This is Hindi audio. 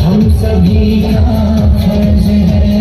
हम सभी यहाँ फ़र्ज़ है।